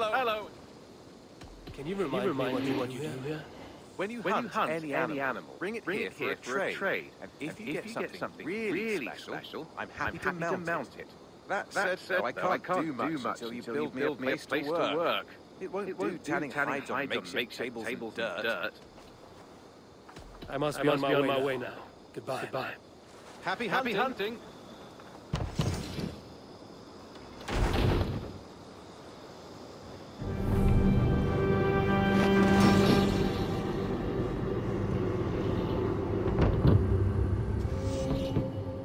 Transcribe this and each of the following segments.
Hello. Hello. Can you remind, me what you you do here? When you When hunt, you hunt any, any animal, animal, bring it bring here, it for, here a for a trade. trade. And And if, you, get, something really, special, I'm happy, to, mount, it. That, That said, though, I can't, do much until you build me a place, to work. It won't, It do won't do tanning tanning hides on makeshift makeshift tables, tables and and dirt. I must be, on, my way, way now. Goodbye. Goodbye. Happy, Happy hunting.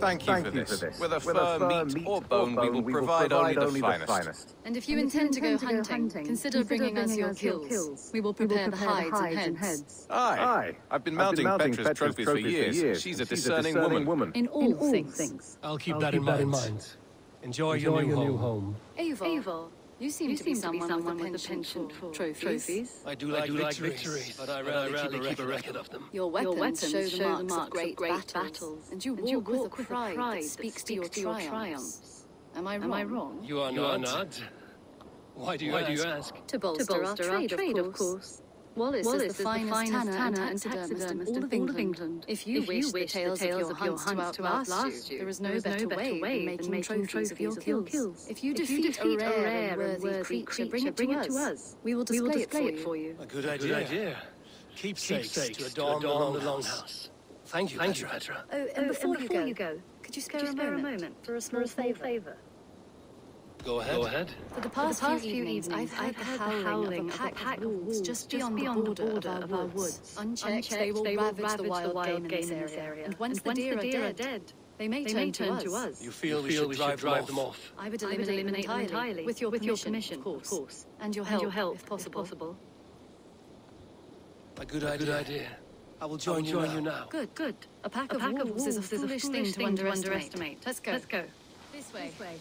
Thank you, Thank for, you this. for this. Whether Whether fur, fur, meat, meat, or bone, we will provide, only the finest. And if you intend to go hunting, consider bringing us your kills. kills. We will prepare the hides and heads. Aye. Aye. I've been mounting, Petra's, trophies, for years. She's a discerning, woman. In all, things. I'll keep, I'll that, keep in, that in mind. mind. Enjoy, Enjoy your new home. Eivor, you seem to be someone with a penchant for trophies. I do like, victories, but I rarely, keep, a record of them. Your weapons, show the marks, of great, battles, and you walk, with a pride, that speaks to your triumphs. Am I wrong? You are not. Why do you, Why ask? do you ask? To bolster, our, trade, of course. Wallace, is the finest, tanner, and taxidermist in all of England. If you wish the tales, of your hunts to outlast you, there is no better way than making trophies of your kills. If you defeat a rare and worthy creature, bring it to us. We will display it for you. A good idea. Good idea. Keepsakes, to adorn the longhouse. Thank you, Thank you, Petra. Oh, oh, and before, you, go, could you spare, a, moment for a small favour? Go ahead. Go ahead. For the past, few evenings, I've heard the howling of a pack of wolves just beyond the border of our woods. Unchecked, they will ravage the wild wild game in this area. And once the deer are dead, they may turn to us. You feel we should drive them off? I would eliminate them entirely, with your permission, of course. And your help, if possible. A good idea. idea. I will join, you, now. Good, good. A pack, of, wolves is a foolish thing to underestimate. Let's go. Let's go. This way. This way.